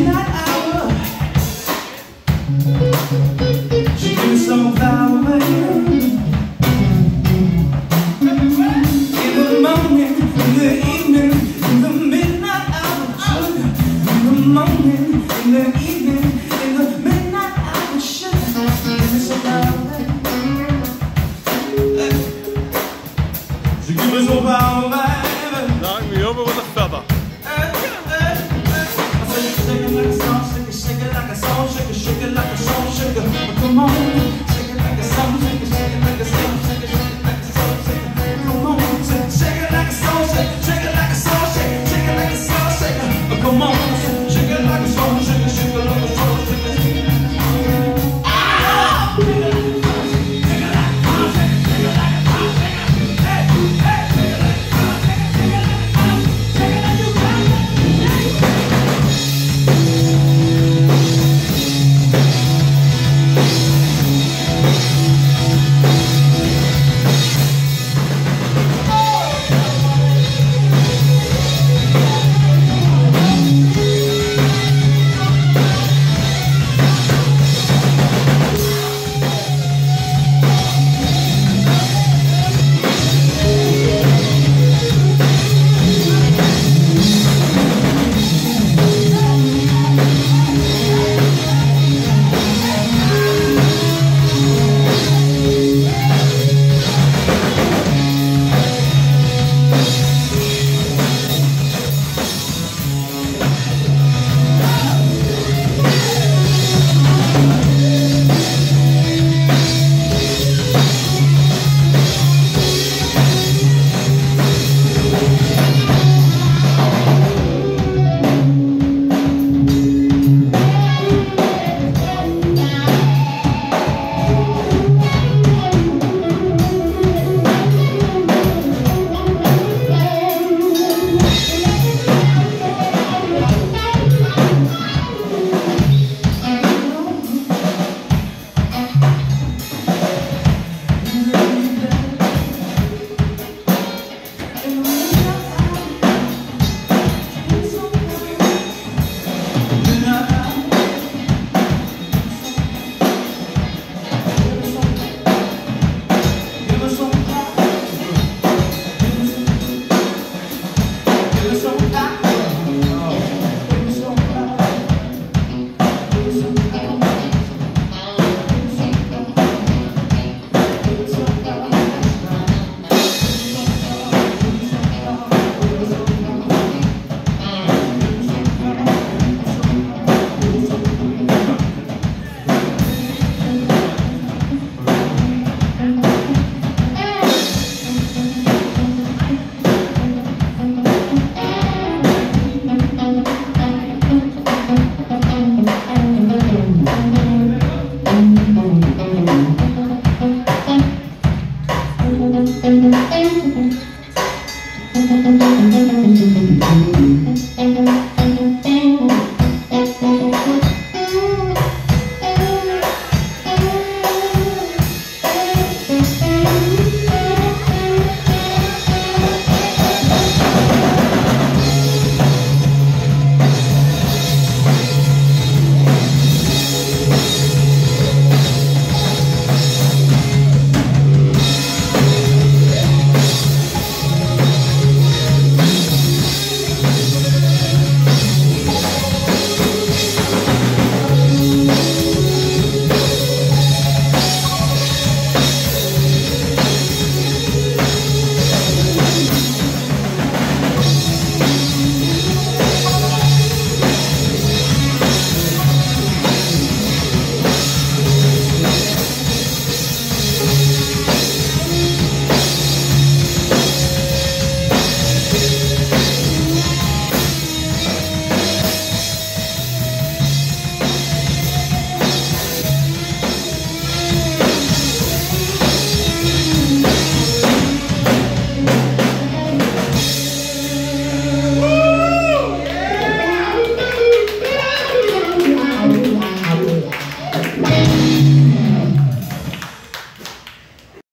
do not